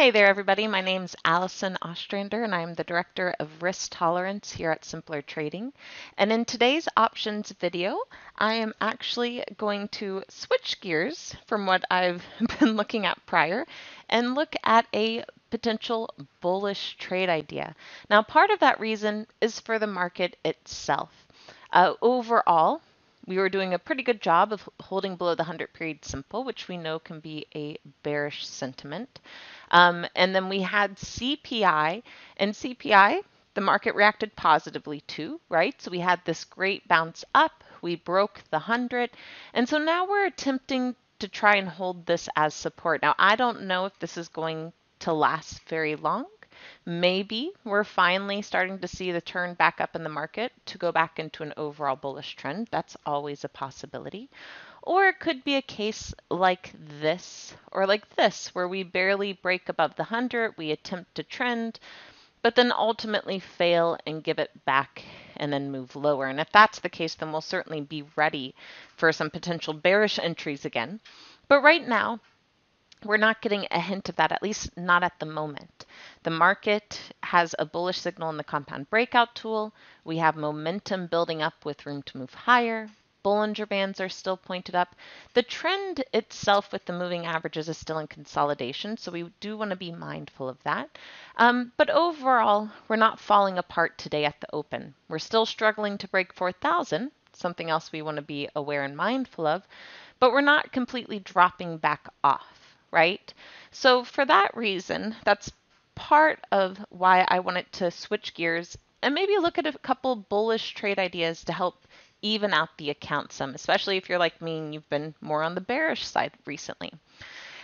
Hey there, everybody. My name's Allison Ostrander, and I'm the Director of Risk Tolerance here at Simpler Trading. And in today's options video, I am actually going to switch gears from what I've been looking at prior and look at a potential bullish trade idea. Now, part of that reason is for the market itself. Uh, overall, we were doing a pretty good job of holding below the 100 period simple, which we know can be a bearish sentiment. Um, and then we had CPI, and CPI, the market reacted positively to, right? So we had this great bounce up, we broke the 100, and so now we're attempting to try and hold this as support. Now, I don't know if this is going to last very long. Maybe we're finally starting to see the turn back up in the market to go back into an overall bullish trend. That's always a possibility. Or it could be a case like this or like this, where we barely break above the 100, we attempt to trend, but then ultimately fail and give it back and then move lower. And if that's the case, then we'll certainly be ready for some potential bearish entries again. But right now, we're not getting a hint of that, at least not at the moment. The market has a bullish signal in the compound breakout tool. We have momentum building up with room to move higher. Bollinger Bands are still pointed up. The trend itself with the moving averages is still in consolidation, so we do want to be mindful of that. Um, but overall, we're not falling apart today at the open. We're still struggling to break 4,000, something else we want to be aware and mindful of, but we're not completely dropping back off right? So for that reason, that's part of why I wanted to switch gears and maybe look at a couple bullish trade ideas to help even out the account some, especially if you're like me and you've been more on the bearish side recently.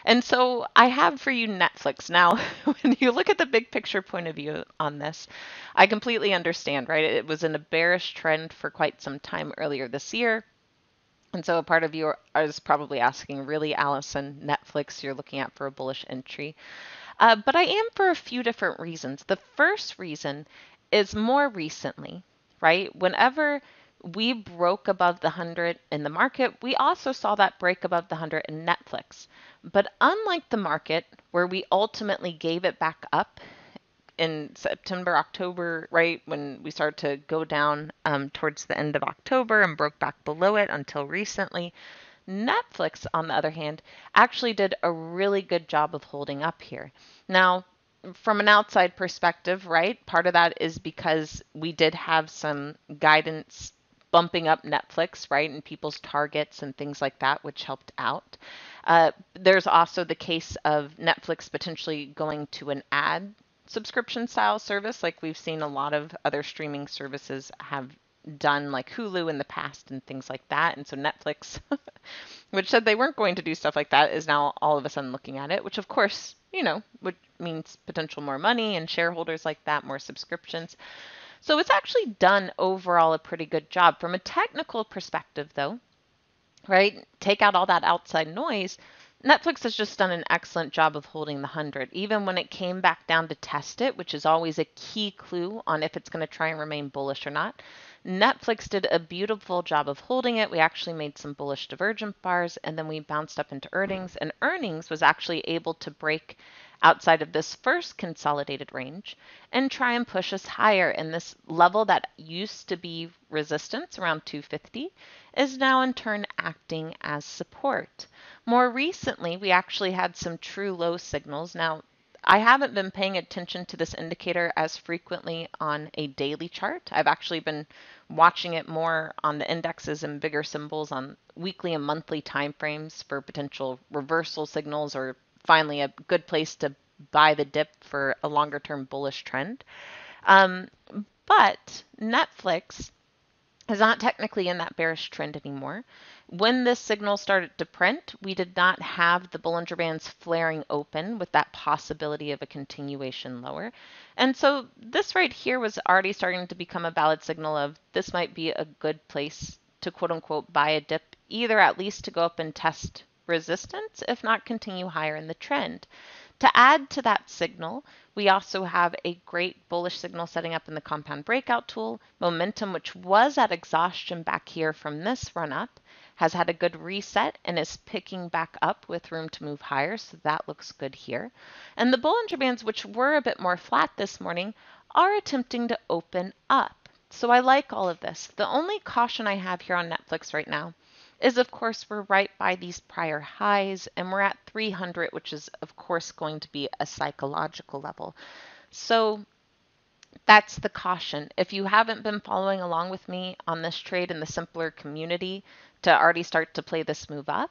And so I have for you Netflix. Now, when you look at the big picture point of view on this, I completely understand, right? It was in a bearish trend for quite some time earlier this year. And so a part of you is probably asking, really, Allison, Netflix, you're looking at for a bullish entry. Uh, but I am for a few different reasons. The first reason is more recently, right? Whenever we broke above the 100 in the market, we also saw that break above the 100 in Netflix. But unlike the market, where we ultimately gave it back up in September, October, right when we started to go down um, towards the end of October and broke back below it until recently. Netflix, on the other hand, actually did a really good job of holding up here. Now, from an outside perspective, right, part of that is because we did have some guidance bumping up Netflix, right, and people's targets and things like that, which helped out. Uh, there's also the case of Netflix potentially going to an ad subscription style service like we've seen a lot of other streaming services have done like Hulu in the past and things like that. And so Netflix, which said they weren't going to do stuff like that, is now all of a sudden looking at it, which of course, you know, would means potential more money and shareholders like that, more subscriptions. So it's actually done overall a pretty good job. From a technical perspective though, right? Take out all that outside noise. Netflix has just done an excellent job of holding the 100, even when it came back down to test it, which is always a key clue on if it's going to try and remain bullish or not. Netflix did a beautiful job of holding it. We actually made some bullish divergent bars and then we bounced up into earnings, and earnings was actually able to break outside of this first consolidated range and try and push us higher. And this level that used to be resistance around 250 is now in turn acting as support. More recently, we actually had some true low signals. Now, I haven't been paying attention to this indicator as frequently on a daily chart. I've actually been watching it more on the indexes and bigger symbols on weekly and monthly timeframes for potential reversal signals or finally a good place to buy the dip for a longer term bullish trend. Um, but Netflix is not technically in that bearish trend anymore. When this signal started to print, we did not have the Bollinger Bands flaring open with that possibility of a continuation lower. And so this right here was already starting to become a valid signal of this might be a good place to quote unquote buy a dip, either at least to go up and test resistance, if not continue higher in the trend. To add to that signal, we also have a great bullish signal setting up in the compound breakout tool, momentum, which was at exhaustion back here from this run up, has had a good reset and is picking back up with room to move higher, so that looks good here. And the Bollinger Bands, which were a bit more flat this morning, are attempting to open up. So I like all of this. The only caution I have here on Netflix right now is of course we're right by these prior highs and we're at 300, which is of course going to be a psychological level. So that's the caution. If you haven't been following along with me on this trade in the simpler community to already start to play this move up,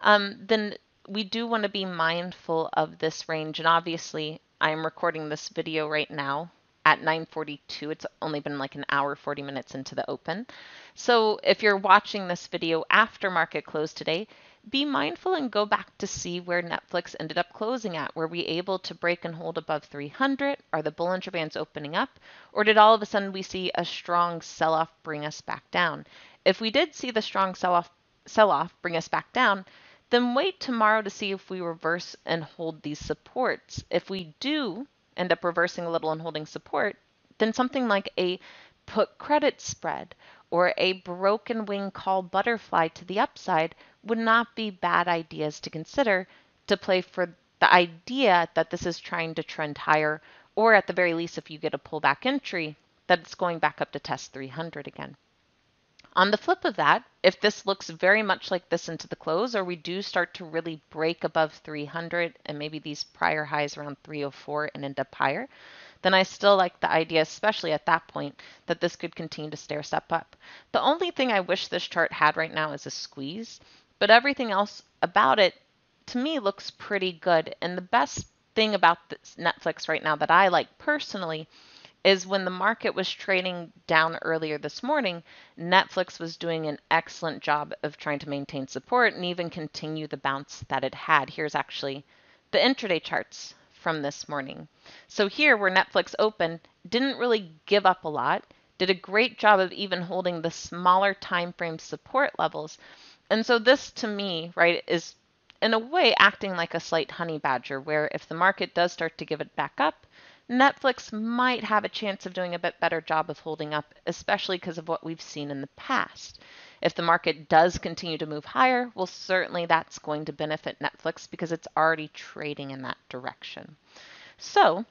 um, then we do want to be mindful of this range. And obviously, I'm recording this video right now at 9:42. It's only been like an hour 40 minutes into the open. So if you're watching this video after market close today, be mindful and go back to see where Netflix ended up closing at. Were we able to break and hold above 300? Are the Bollinger Bands opening up? Or did all of a sudden we see a strong sell-off bring us back down? If we did see the strong sell-off sell-off bring us back down, then wait tomorrow to see if we reverse and hold these supports. If we do end up reversing a little and holding support, then something like a put credit spread or a broken wing call butterfly to the upside would not be bad ideas to consider to play for the idea that this is trying to trend higher, or at the very least, if you get a pullback entry, that it's going back up to test 300 again. On the flip of that, if this looks very much like this into the close, or we do start to really break above 300 and maybe these prior highs around 304 and end up higher, then I still like the idea, especially at that point, that this could continue to stair step up. The only thing I wish this chart had right now is a squeeze, but everything else about it to me looks pretty good. And the best thing about Netflix right now that I like personally is when the market was trading down earlier this morning, Netflix was doing an excellent job of trying to maintain support and even continue the bounce that it had. Here's actually the intraday charts from this morning. So here where Netflix opened, didn't really give up a lot, did a great job of even holding the smaller time frame support levels. And so this to me, right, is in a way acting like a slight honey badger where if the market does start to give it back up, Netflix might have a chance of doing a bit better job of holding up, especially because of what we've seen in the past. If the market does continue to move higher, well, certainly that's going to benefit Netflix because it's already trading in that direction. So,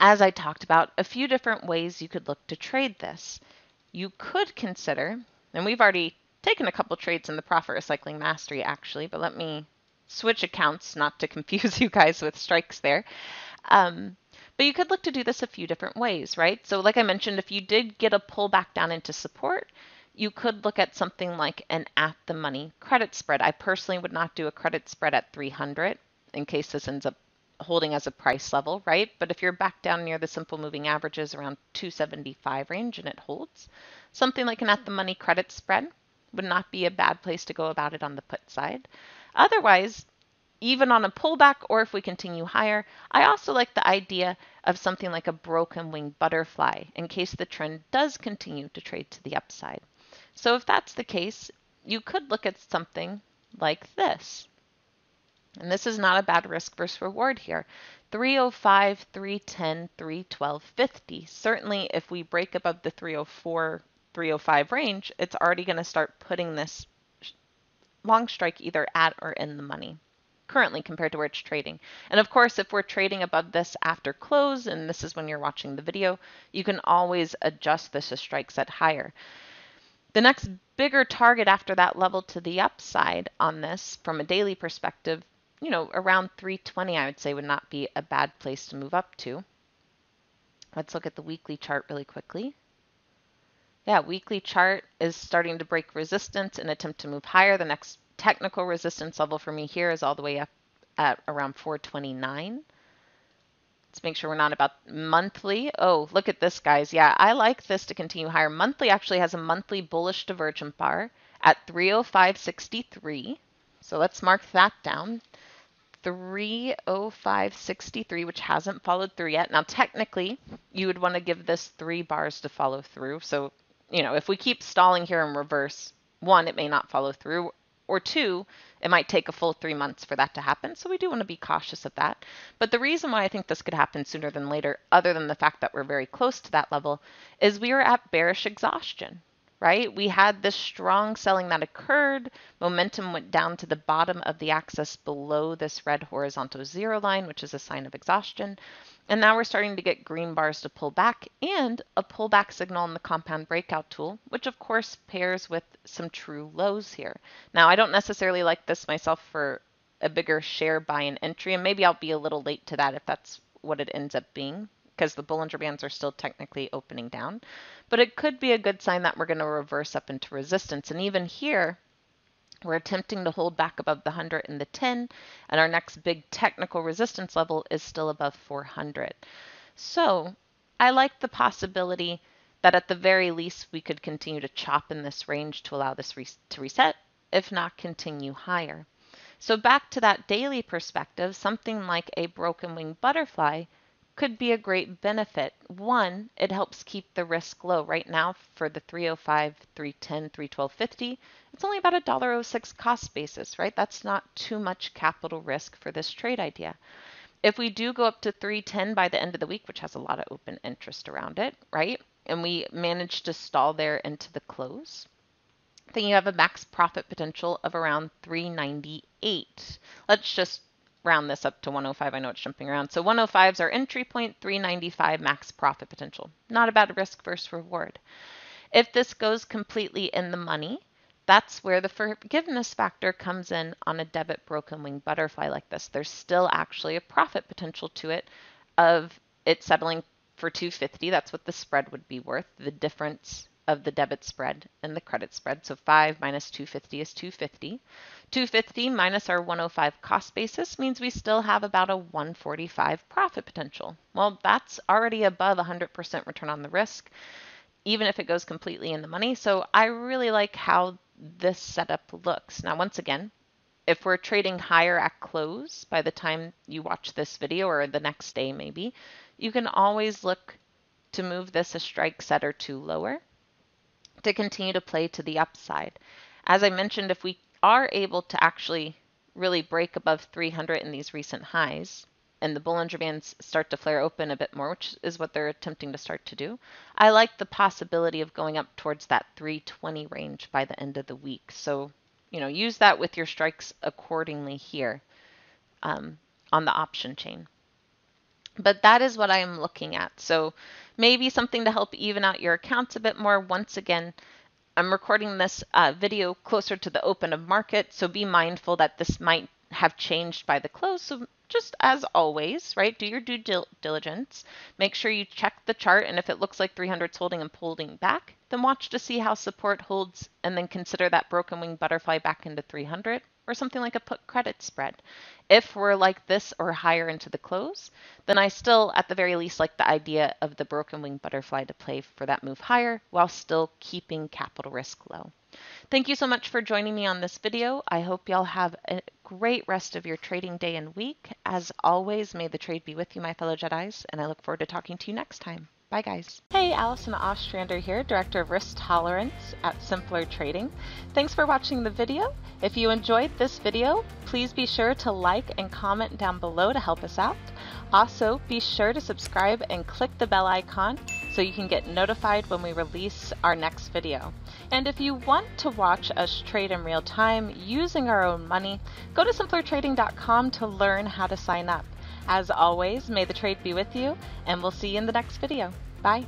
as I talked about, a few different ways you could look to trade this. You could consider, and we've already taken a couple trades in the Profit Recycling Mastery actually, but let me switch accounts not to confuse you guys with strikes there. Um, but you could look to do this a few different ways, right? So like I mentioned, if you did get a pullback down into support, you could look at something like an at the money credit spread. I personally would not do a credit spread at 300 in case this ends up holding as a price level, right? But if you're back down near the simple moving averages around 275 range and it holds, something like an at the money credit spread would not be a bad place to go about it on the put side. Otherwise, even on a pullback or if we continue higher, I also like the idea of something like a broken wing butterfly in case the trend does continue to trade to the upside. So if that's the case, you could look at something like this. And this is not a bad risk versus reward here. 305, 310, 312, 50. Certainly if we break above the 304, 305 range, it's already going to start putting this long strike either at or in the money currently compared to where it's trading. And of course, if we're trading above this after close, and this is when you're watching the video, you can always adjust this to strikes at higher. The next bigger target after that level to the upside on this from a daily perspective, you know, around 320, I would say would not be a bad place to move up to. Let's look at the weekly chart really quickly. Yeah, weekly chart is starting to break resistance and attempt to move higher. The next technical resistance level for me here is all the way up at around 429. Let's make sure we're not about monthly. Oh, look at this, guys. Yeah, I like this to continue higher. Monthly actually has a monthly bullish divergent bar at 305.63. So let's mark that down. 305.63, which hasn't followed through yet. Now, technically, you would want to give this three bars to follow through. So, you know, if we keep stalling here in reverse, one, it may not follow through, or two, it might take a full three months for that to happen. So we do want to be cautious of that. But the reason why I think this could happen sooner than later, other than the fact that we're very close to that level, is we are at bearish exhaustion. Right? We had this strong selling that occurred. Momentum went down to the bottom of the axis below this red horizontal zero line, which is a sign of exhaustion. And now we're starting to get green bars to pull back and a pullback signal in the compound breakout tool, which of course pairs with some true lows here. Now, I don't necessarily like this myself for a bigger share buy and entry, and maybe I'll be a little late to that if that's what it ends up being because the Bollinger Bands are still technically opening down. But it could be a good sign that we're going to reverse up into resistance. And even here, we're attempting to hold back above the 100 and the 10, and our next big technical resistance level is still above 400. So I like the possibility that at the very least we could continue to chop in this range to allow this re to reset, if not continue higher. So back to that daily perspective, something like a broken wing butterfly could be a great benefit. One, it helps keep the risk low. Right now for the 305, 310, 312.50, it's only about a $1.06 cost basis, right? That's not too much capital risk for this trade idea. If we do go up to 310 by the end of the week, which has a lot of open interest around it, right? And we manage to stall there into the close, then you have a max profit potential of around 398. Let's just round this up to 105. I know it's jumping around. So 105 is our entry point, 395 max profit potential. Not a bad risk versus reward. If this goes completely in the money, that's where the forgiveness factor comes in on a debit broken wing butterfly like this. There's still actually a profit potential to it of it settling for 250. That's what the spread would be worth. The difference of the debit spread and the credit spread. So 5 minus 250 is 250. 250 minus our 105 cost basis means we still have about a 145 profit potential. Well, that's already above 100% return on the risk, even if it goes completely in the money. So I really like how this setup looks. Now, once again, if we're trading higher at close by the time you watch this video or the next day maybe, you can always look to move this a strike set or two lower to continue to play to the upside. As I mentioned, if we are able to actually really break above 300 in these recent highs, and the Bollinger Bands start to flare open a bit more, which is what they're attempting to start to do, I like the possibility of going up towards that 320 range by the end of the week. So, you know, use that with your strikes accordingly here um, on the option chain. But that is what I am looking at. So maybe something to help even out your accounts a bit more. Once again, I'm recording this uh, video closer to the open of market, so be mindful that this might have changed by the close. So just as always, right, do your due dil diligence. Make sure you check the chart, and if it looks like 300 is holding and pulling back, then watch to see how support holds, and then consider that broken wing butterfly back into 300 or something like a put credit spread. If we're like this or higher into the close, then I still, at the very least, like the idea of the broken wing butterfly to play for that move higher while still keeping capital risk low. Thank you so much for joining me on this video. I hope y'all have a great rest of your trading day and week. As always, may the trade be with you, my fellow Jedis, and I look forward to talking to you next time. Bye guys. Hey, Allison Ostrander here, Director of Risk Tolerance at Simpler Trading. Thanks for watching the video. If you enjoyed this video, please be sure to like and comment down below to help us out. Also, be sure to subscribe and click the bell icon so you can get notified when we release our next video. And if you want to watch us trade in real time using our own money, go to simplertrading.com to learn how to sign up. As always, may the trade be with you, and we'll see you in the next video. Bye.